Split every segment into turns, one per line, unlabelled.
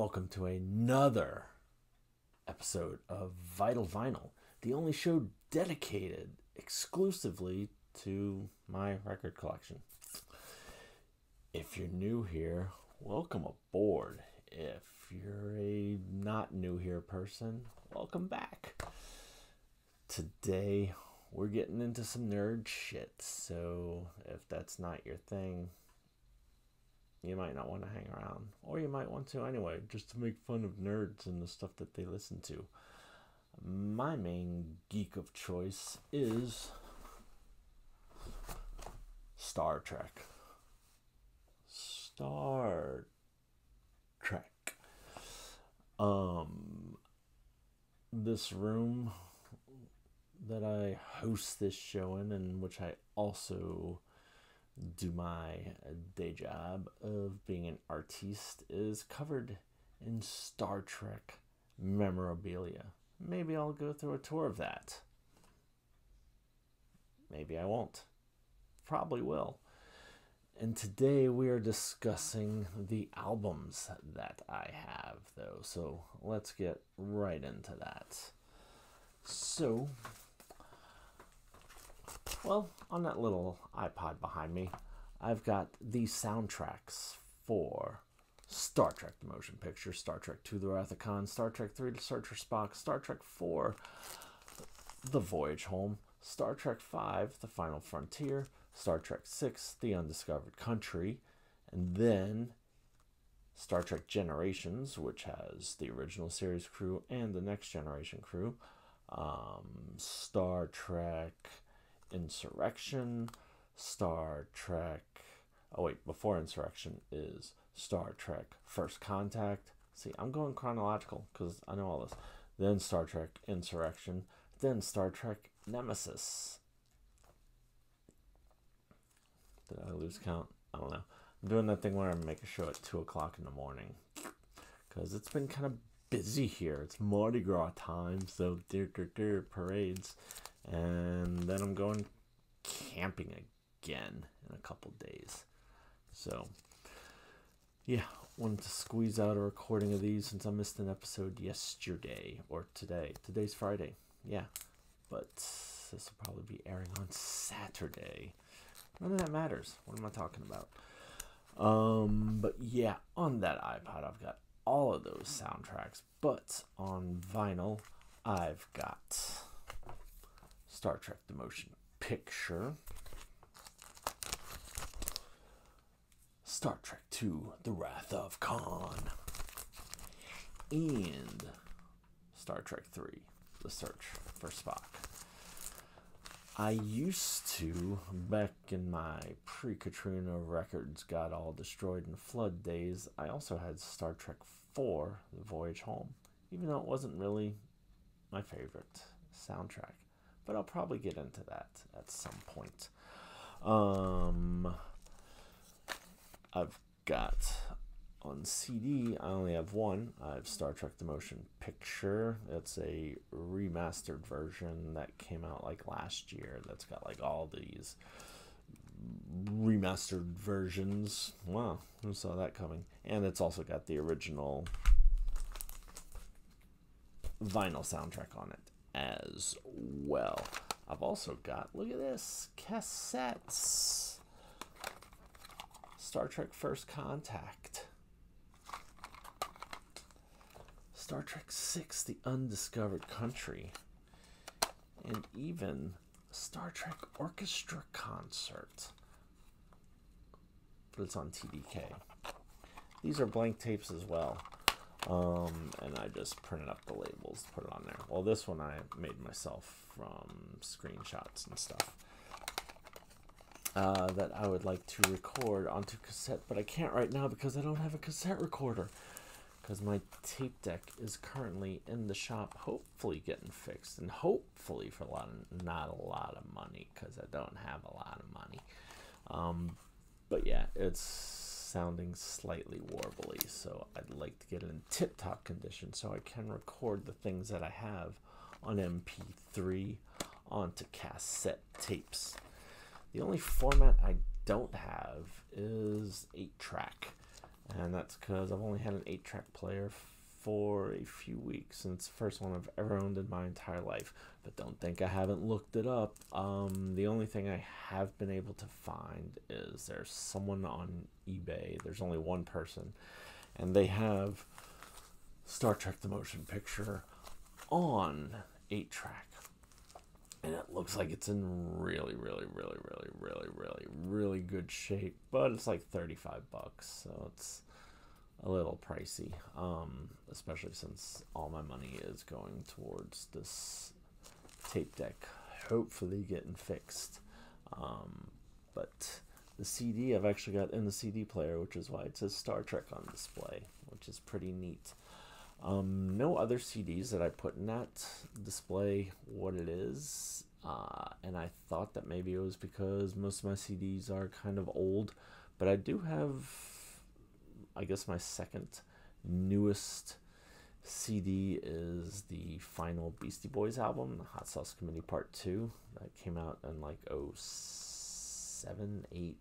welcome to another episode of Vityl Vinyl, the only show dedicated exclusively to my record collection. If you're new here, welcome aboard. If you're a not new here person, welcome back. Today, we're getting into some nerd shit, so if that's not your thing, you might not want to hang around. Or you might want to anyway, just to make fun of nerds and the stuff that they listen to. My main geek of choice is Star Trek. Star Trek. Um, this room that I host this show in, and which I also do my day job of being an artiste is covered in Star Trek memorabilia. Maybe I'll go through a tour of that. Maybe I won't. Probably will. And today we are discussing the albums that I have, though. So let's get right into that. So, well, on that little iPod behind me, I've got the soundtracks for Star Trek The Motion Picture, Star Trek II The Wrath of Khan, Star Trek III The Search for Spock, Star Trek IV The Voyage Home, Star Trek V The Final Frontier, Star Trek VI The Undiscovered Country, and then Star Trek Generations, which has the original series crew and the Next Generation crew, um, Star Trek Insurrection, Star Trek. Oh, wait, before Insurrection is Star Trek First Contact. See, I'm going chronological because I know all this. Then Star Trek Insurrection. Then Star Trek Nemesis. Did I lose count? I don't know. I'm doing that thing where I make a show at 2 o'clock in the morning because it's been kind of busy here. It's Mardi Gras time, so dear, dear, dear, parades. And then I'm going camping again in a couple days. So, yeah, wanted to squeeze out a recording of these since I missed an episode yesterday or today. Today's Friday, yeah, but this will probably be airing on Saturday. None of that matters. What am I talking about? Um, but yeah, on that iPod, I've got all of those soundtracks, but on vinyl, I've got Star Trek The Motion Picture, Star Trek II The Wrath of Khan, and Star Trek III The Search for Spock. I used to, back in my pre Katrina records got all destroyed in flood days, I also had Star Trek IV The Voyage Home, even though it wasn't really my favorite soundtrack. But I'll probably get into that at some point. Um, I've got on CD, I only have one. I have Star Trek The Motion Picture. It's a remastered version that came out like last year. That's got like all these remastered versions. Wow, who saw that coming? And it's also got the original vinyl soundtrack on it as well. I've also got, look at this, cassettes. Star Trek First Contact. Star Trek 6 The Undiscovered Country. And even Star Trek Orchestra Concert. But it's on TDK. These are blank tapes as well. Um, and I just printed up the labels put it on there. Well, this one I made myself from screenshots and stuff. Uh, that I would like to record onto cassette, but I can't right now because I don't have a cassette recorder. Because my tape deck is currently in the shop, hopefully getting fixed, and hopefully for a lot of, not a lot of money, because I don't have a lot of money. Um, but yeah, it's sounding slightly warbly, so I'd like to get it in tip-top condition so I can record the things that I have on MP3 onto cassette tapes. The only format I don't have is 8 track. And that's because I've only had an 8 track player for a few weeks, and it's the first one I've ever owned in my entire life. But don't think I haven't looked it up. Um, the only thing I have been able to find is there's someone on eBay, there's only one person, and they have Star Trek the Motion Picture on 8 track. And it looks like it's in really, really, really, really, really, really, really good shape. But it's like 35 bucks. So it's a little pricey. Um, especially since all my money is going towards this tape deck. Hopefully getting fixed. Um, but the CD I've actually got in the CD player, which is why it says Star Trek on display, which is pretty neat. Um, no other CDs that I put in that display what it is. Uh, and I thought that maybe it was because most of my CDs are kind of old. But I do have, I guess, my second newest CD is the final Beastie Boys album, the Hot Sauce Committee Part 2. That came out in like 07, 8,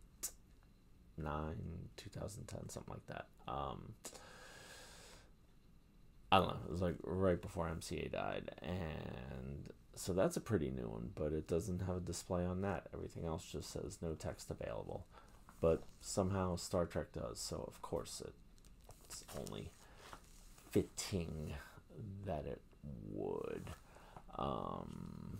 9, 2010, something like that. Um, I don't know. It was like right before MCA died, and so that's a pretty new one. But it doesn't have a display on that. Everything else just says no text available. But somehow Star Trek does. So of course it, it's only fitting that it would. Um,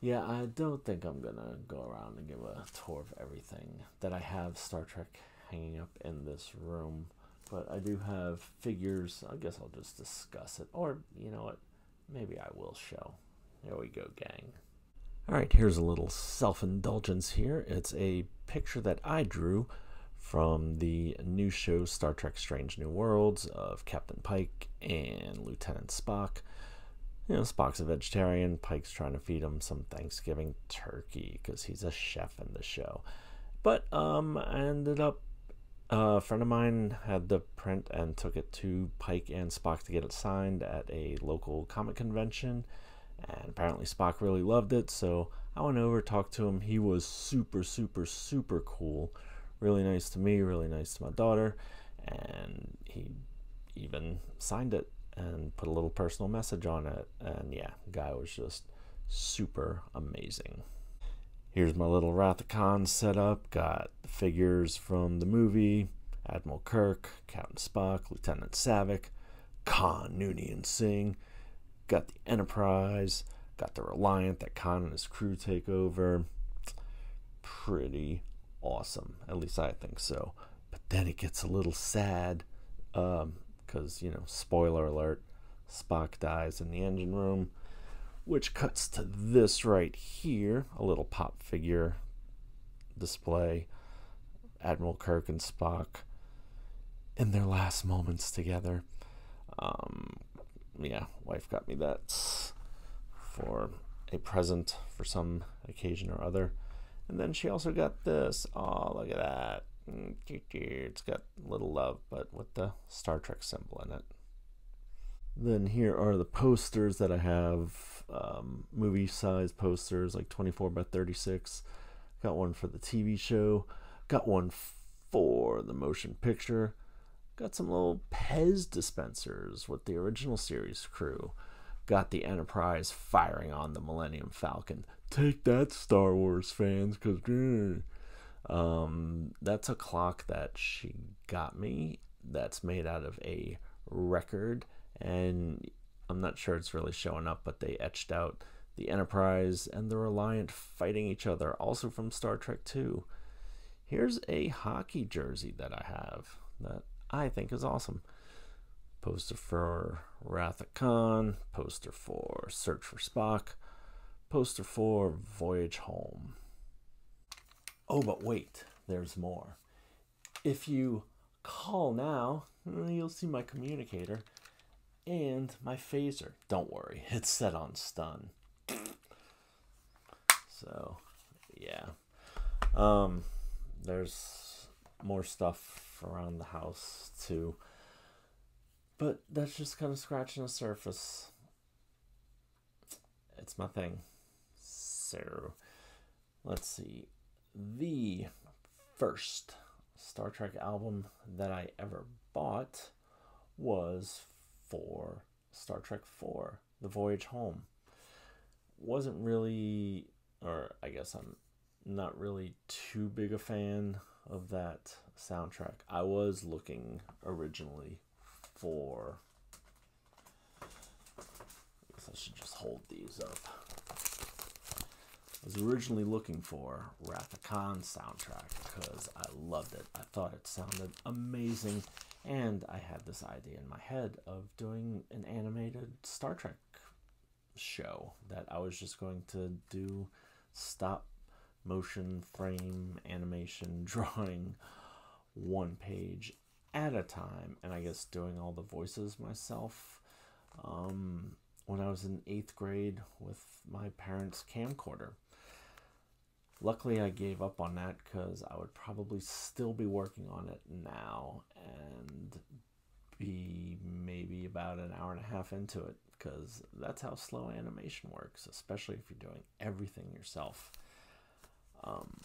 yeah, I don't think I'm gonna go around and give a tour of everything that I have Star Trek hanging up in this room but I do have figures. I guess I'll just discuss it. Or, you know what? Maybe I will show. There we go, gang. All right, here's a little self indulgence here. It's a picture that I drew from the new show Star Trek Strange New Worlds of Captain Pike and Lieutenant Spock. You know, Spock's a vegetarian. Pike's trying to feed him some Thanksgiving turkey because he's a chef in the show. But um, I ended up a friend of mine had the print and took it to Pike and Spock to get it signed at a local comic convention. And apparently Spock really loved it, so I went over, talked to him. He was super, super, super cool. Really nice to me, really nice to my daughter. And he even signed it and put a little personal message on it. And yeah, guy was just super amazing. Here's my little Wrath of Khan setup. Got the figures from the movie Admiral Kirk, Captain Spock, Lieutenant Saavik, Khan, Noonien, and Singh. Got the Enterprise. Got the Reliant that Khan and his crew take over. Pretty awesome. At least I think so. But then it gets a little sad. Because, um, you know, spoiler alert Spock dies in the engine room which cuts to this right here a little pop figure display Admiral Kirk and Spock in their last moments together. Um, yeah, wife got me that for a present for some occasion or other. And then she also got this. Oh, look at that. It's got little love, but with the Star Trek symbol in it. Then here are the posters that I have um, movie size posters, like 24 by 36. Got one for the TV show. Got one for the motion picture. Got some little Pez dispensers with the original series crew. Got the Enterprise firing on the Millennium Falcon. Take that, Star Wars fans, because um, that's a clock that she got me. That's made out of a record, and I'm not sure it's really showing up, but they etched out the Enterprise and the Reliant fighting each other, also from Star Trek 2. Here's a hockey jersey that I have that I think is awesome. Poster for Wrath of Khan, poster for Search for Spock, poster for Voyage Home. Oh, but wait, there's more. If you call now, you'll see my communicator and my phaser. Don't worry, it's set on stun. So, yeah. Um, there's more stuff around the house too. But that's just kind of scratching the surface. It's my thing. So, let's see. The first Star Trek album that I ever bought was for Star Trek 4, The Voyage Home. Wasn't really, or I guess I'm not really too big a fan of that soundtrack. I was looking originally for. I guess I should just hold these up. I was originally looking for Khan soundtrack because I loved it. I thought it sounded amazing, and I had this idea in my head of doing an animated Star Trek show that I was just going to do stop motion frame animation drawing one page at a time and i guess doing all the voices myself. Um, when i was in eighth grade with my parents camcorder. Luckily i gave up on that because i would probably still be working on it now and be maybe about an hour and a half into it because that's how slow animation works especially if you're doing everything yourself. Um,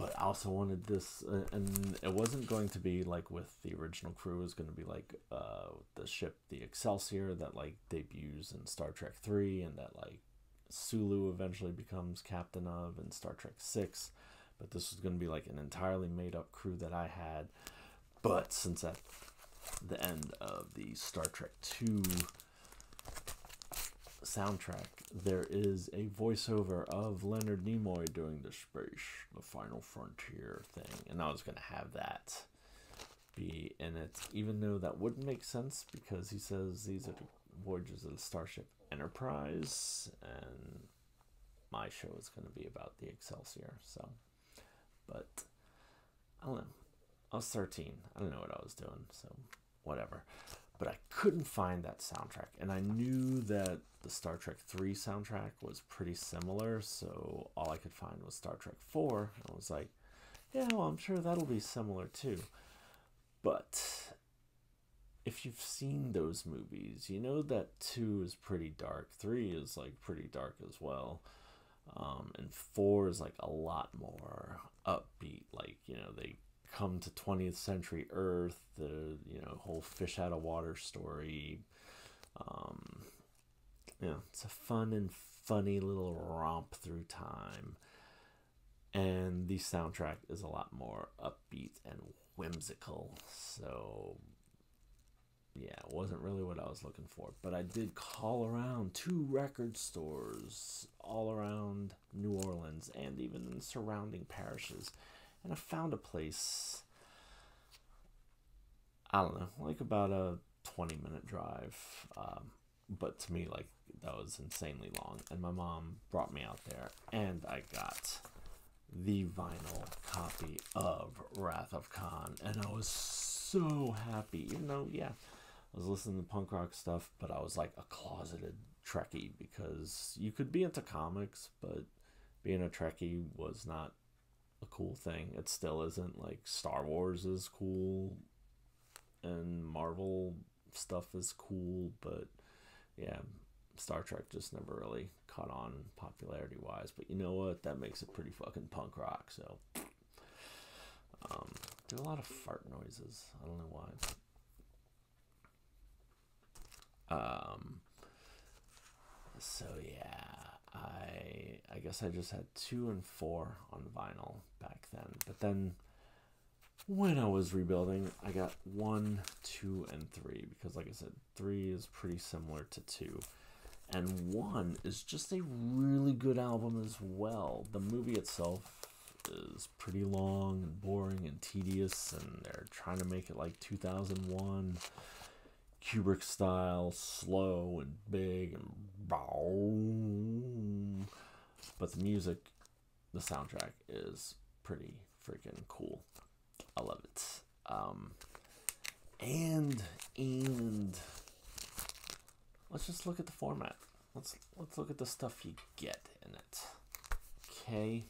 but I also wanted this, uh, and it wasn't going to be like with the original crew. It was going to be like uh, the ship, the Excelsior, that like debuts in Star Trek Three, and that like Sulu eventually becomes captain of in Star Trek Six. But this was going to be like an entirely made up crew that I had. But since at the end of the Star Trek Two soundtrack, there is a voiceover of Leonard Nimoy doing the space, the final frontier thing, and I was gonna have that be in it, even though that wouldn't make sense because he says these are the voyages of the Starship Enterprise, and my show is gonna be about the Excelsior. So, but I don't know. I was 13. I don't know what I was doing, so whatever but I couldn't find that soundtrack. And I knew that the Star Trek 3 soundtrack was pretty similar, so all I could find was Star Trek 4. I was like, yeah, well, I'm sure that'll be similar too. But if you've seen those movies, you know that 2 is pretty dark, 3 is like pretty dark as well. Um, and 4 is like a lot more upbeat. Like, you know, they come to 20th century Earth, the you know whole fish out of water story. Um, know, it's a fun and funny little romp through time, and the soundtrack is a lot more upbeat and whimsical. So yeah, it wasn't really what I was looking for. But I did call around two record stores all around New Orleans and even in surrounding parishes and I found a place. I don't know, like about a 20 minute drive. Um, but to me, like, that was insanely long. And my mom brought me out there, and I got the vinyl copy of Wrath of Khan. And I was so happy, even though, yeah, I was listening to punk rock stuff, but I was like a closeted Trekkie because you could be into comics, but being a Trekkie was not a cool thing. It still isn't like Star Wars is cool and Marvel stuff is cool, but yeah, Star Trek just never really caught on popularity wise. But you know what? That makes it pretty fucking punk rock. So, um, do a lot of fart noises. I don't know why. Um. So yeah. I I guess I just had two and four on vinyl back then. But then when I was rebuilding, I got one, two, and three because, like I said, three is pretty similar to two, and one is just a really good album as well. The movie itself is pretty long and boring and tedious, and they're trying to make it like 2001 Kubrick style, slow and big and boom. But the music, the soundtrack is pretty freaking cool. I love it. Um, and and let's just look at the format. Let's let's look at the stuff you get in it. Okay.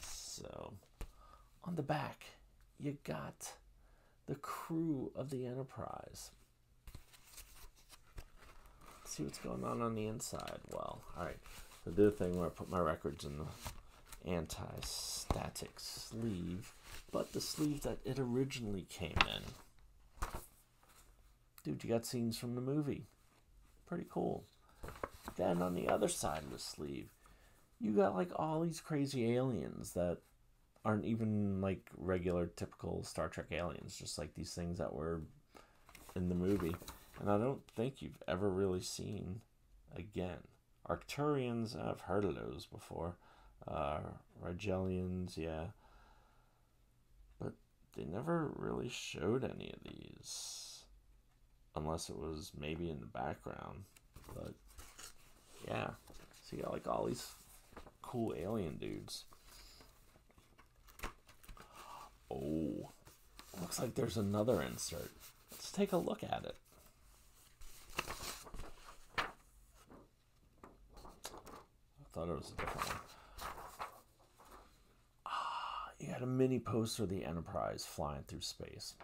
So on the back, you got the crew of the Enterprise. Let's see what's going on on the inside. Well, all right. I did a thing where I put my records in the anti-static sleeve, but the sleeve that it originally came in. Dude, you got scenes from the movie. Pretty cool. Then on the other side of the sleeve, you got like all these crazy aliens that aren't even like regular typical Star Trek aliens, just like these things that were in the movie. And I don't think you've ever really seen again. Arcturians, I've heard of those before. Uh, Rigelians, yeah. But they never really showed any of these. Unless it was maybe in the background. But yeah. So you got like all these cool alien dudes. Oh, looks like there's another insert. Let's take a look at it. I thought it was a different one. Ah, you got a mini poster of the Enterprise flying through space.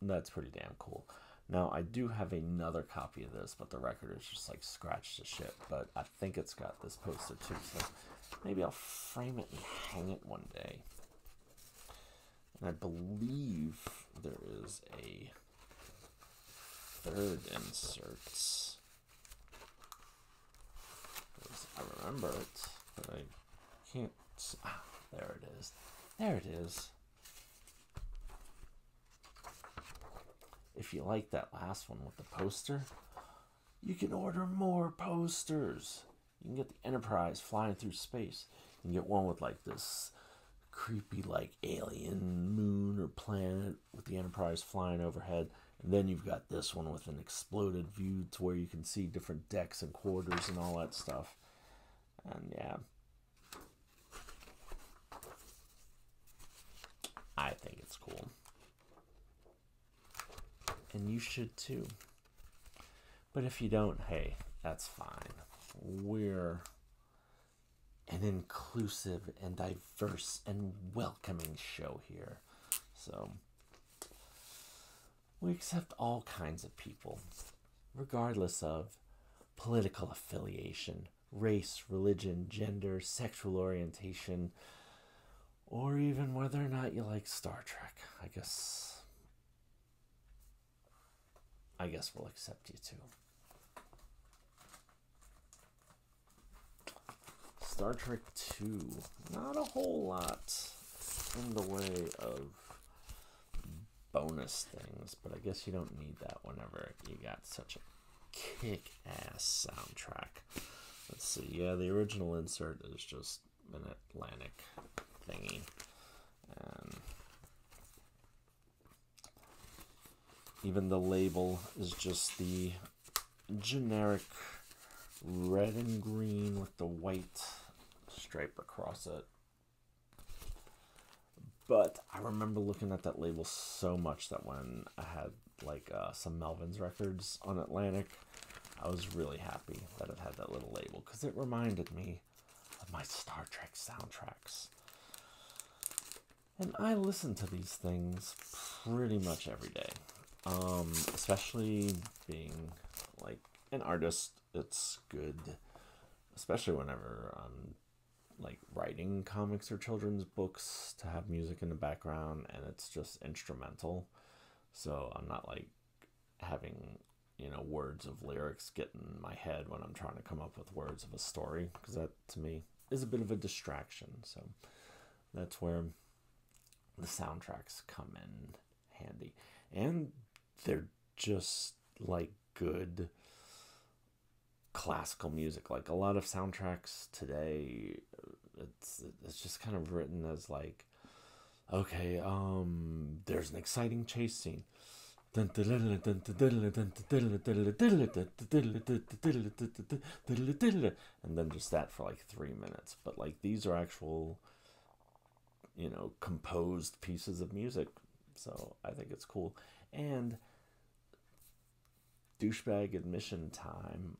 That's pretty damn cool. Now, I do have another copy of this, but the record is just like scratched to shit. But I think it's got this poster too, so maybe I'll frame it and hang it one day. I believe there is a third insert. I remember it, but I can't. Ah, there it is. There it is. If you like that last one with the poster, you can order more posters. You can get the Enterprise flying through space. You can get one with like this creepy like alien moon or planet with the Enterprise flying overhead. And then you've got this one with an exploded view to where you can see different decks and quarters and all that stuff. And yeah. I think it's cool. And you should too. But if you don't, hey, that's fine. We're an inclusive and diverse and welcoming show here. So, we accept all kinds of people, regardless of political affiliation, race, religion, gender, sexual orientation, or even whether or not you like Star Trek. I guess. I guess we'll accept you too. Star Trek 2, not a whole lot in the way of bonus things, but I guess you don't need that whenever you got such a kick ass soundtrack. Let's see, yeah, the original insert is just an Atlantic thingy. And even the label is just the generic red and green with the white stripe across it. But I remember looking at that label so much that when I had like uh, some Melvins records on Atlantic, I was really happy that it had that little label because it reminded me of my Star Trek soundtracks. And I listen to these things pretty much every day. Um, especially being like an artist, it's good, especially whenever I'm like writing comics or children's books to have music in the background and it's just instrumental. So I'm not like having, you know, words of lyrics get in my head when I'm trying to come up with words of a story because that to me is a bit of a distraction. So that's where the soundtracks come in handy. And they're just like good classical music. Like a lot of soundtracks today, it's it's just kind of written as like, okay, um, there's an exciting chase scene. And then just that for like three minutes. But like these are actual, you know, composed pieces of music. So I think it's cool. And douchebag admission time.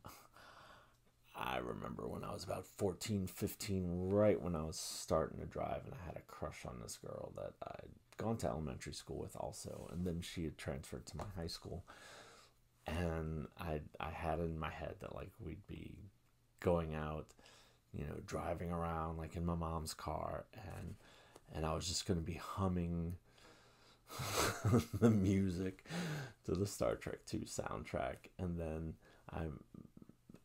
I remember when I was about 14, 15, right when I was starting to drive, and I had a crush on this girl that I'd gone to elementary school with also, and then she had transferred to my high school. And I I had in my head that like we'd be going out you know, driving around like in my mom's car and and I was just going to be humming the music to the Star Trek 2 soundtrack and then I'm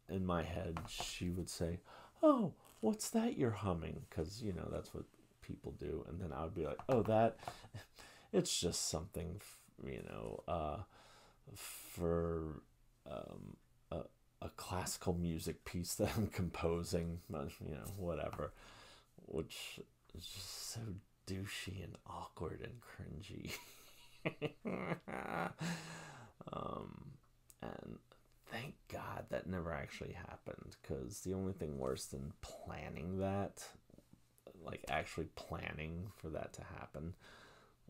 in my head she would say, "Oh, what's that you're humming?" cuz you know, that's what people do and then I would be like, "Oh, that it's just something, you know, uh for um a, a classical music piece that I'm composing, you know, whatever, which is just so douchey and awkward and cringy. um, and thank God that never actually happened because the only thing worse than planning that, like actually planning for that to happen,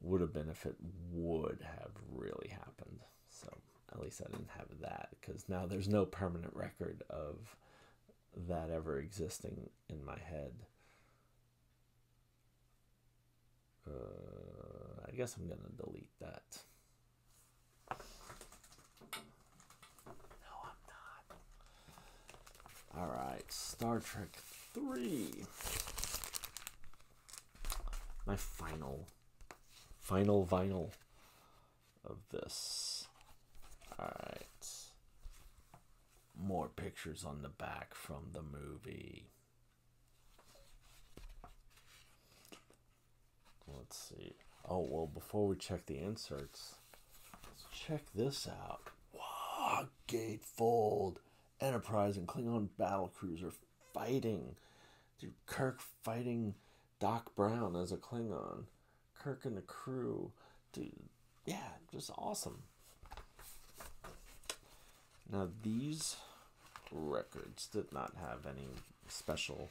would have been if it would have really happened. So at least I didn't have that because now there's no permanent record of that ever existing in my head. Uh, I guess I'm gonna delete that. No, I'm not. All right, Star Trek 3. My final, final vinyl of this. All right. More pictures on the back from the movie. Let's see. Oh, well, before we check the inserts, let's check this out. Wow, Gatefold, Enterprise, and Klingon battle cruiser fighting. Dude, Kirk fighting Doc Brown as a Klingon. Kirk and the crew. Dude, yeah, just awesome. Now, these records did not have any special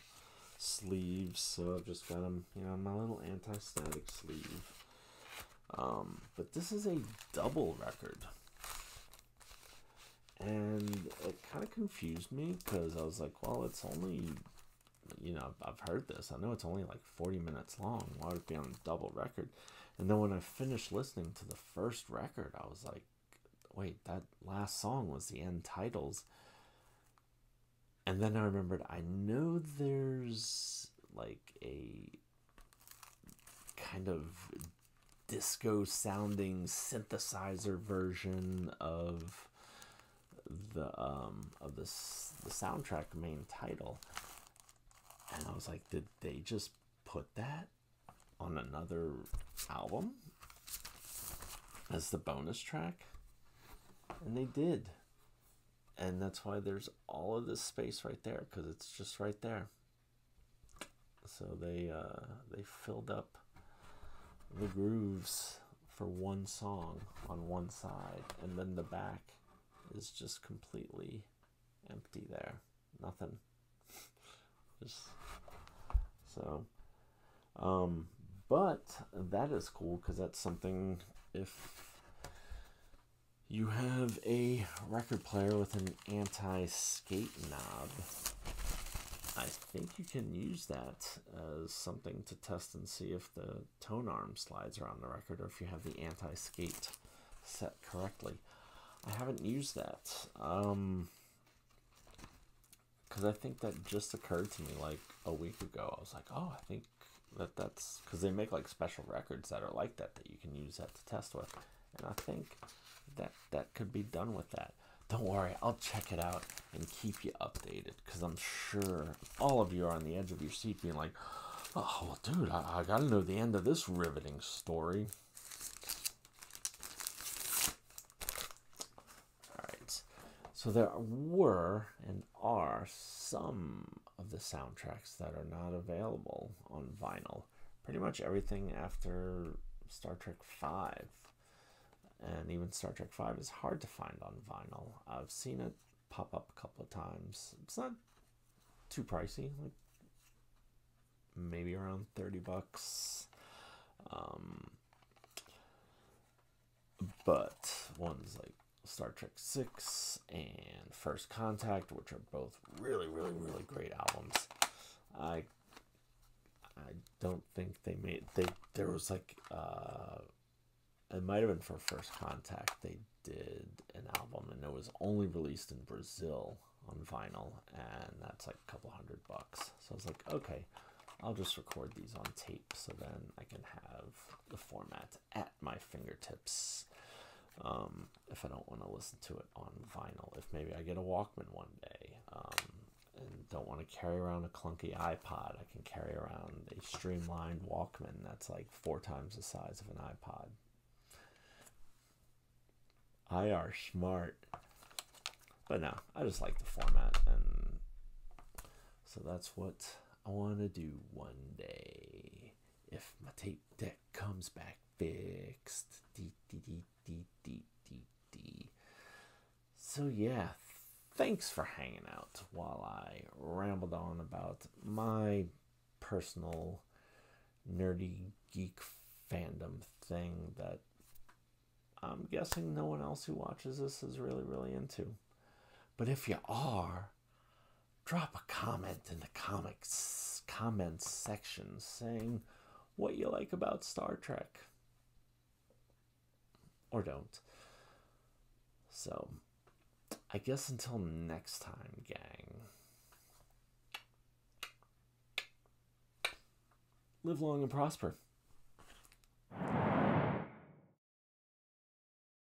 sleeves, so I've just got them, you know, my little anti-static sleeve. Um, but this is a double record. And it kind of confused me because I was like, well, it's only, you know, I've heard this. I know it's only like 40 minutes long. Why would it be on a double record? And then when I finished listening to the first record, I was like, wait, that last song was the end titles. And then I remembered I know there's like a kind of disco sounding synthesizer version of the um of this the soundtrack main title. And I was like did they just put that on another album as the bonus track? And they did. And that's why there's all of this space right there because it's just right there. So they uh, they filled up the grooves for one song on one side and then the back is just completely empty there nothing just so um but that is cool because that's something if you have a record player with an anti-skate knob. I think you can use that as something to test and see if the tone arm slides around the record or if you have the anti-skate set correctly. I haven't used that. Um, because I think that just occurred to me like a week ago. I was like, oh, I think that that's because they make like special records that are like that that you can use that to test with, and I think that that could be done with that. Don't worry, I'll check it out and keep you updated because I'm sure all of you are on the edge of your seat being like, oh, well, dude, I, I got to know the end of this riveting story. All right, so there were and are some of the soundtracks that are not available on vinyl. Pretty much everything after Star Trek 5 and even Star Trek 5 is hard to find on vinyl. I've seen it pop up a couple of times. It's not too pricey, like maybe around 30 bucks. Um, but ones like Star Trek 6 and First Contact, which are both really, really, really great albums. I I don't think they made they there was like uh it might have been for First Contact. They did an album, and it was only released in Brazil. on vinyl, and that's like a couple hundred bucks. So I was like, okay, I'll just record these on tape so then I can have the format at my fingertips. Um, if I don't want to listen to it on vinyl, if maybe I get a Walkman one day um, and don't want to carry around a clunky iPod, I can carry around a streamlined Walkman that's like four times the size of an iPod. I are smart. But no, I just like the format, and so that's what I want to do one day if my tape deck comes back fixed. So yeah, thanks for hanging out while I rambled on about my personal nerdy geek fandom thing that I'm guessing no one else who watches this is really, really into. But if you are, drop a comment in the comics comments section saying what you like about Star Trek. Or don't. So, I guess until next time, gang. Live long and prosper.